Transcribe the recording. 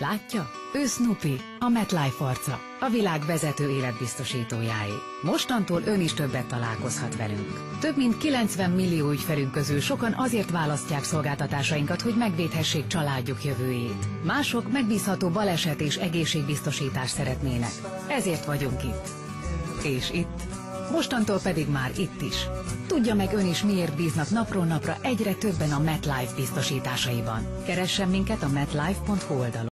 Látja? Ő Snoopy, a MetLife arca, a világ vezető életbiztosítójáé. Mostantól ön is többet találkozhat velünk. Több mint 90 millió ügyfelünk közül sokan azért választják szolgáltatásainkat, hogy megvédhessék családjuk jövőjét. Mások megbízható baleset és egészségbiztosítást szeretnének. Ezért vagyunk itt. És itt. Mostantól pedig már itt is. Tudja meg ön is, miért bíznak napról napra egyre többen a MetLife biztosításaiban. Keressen minket a metlife.hu oldalon.